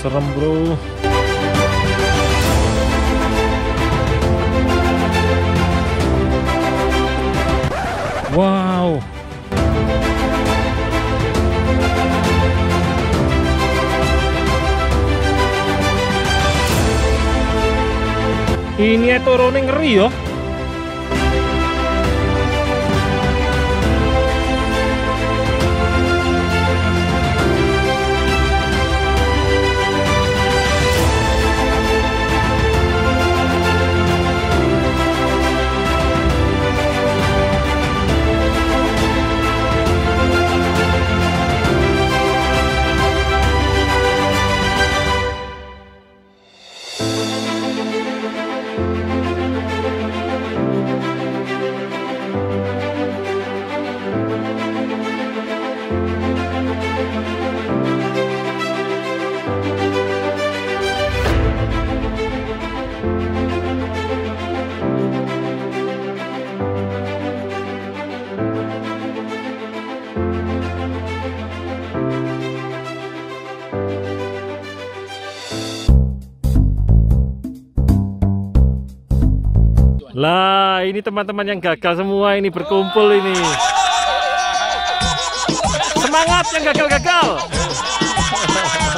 serem bro. Wow. Ini turunnya ngeri ya Lah, ini teman-teman yang gagal semua ini berkumpul ini. Semangat yang gagal-gagal.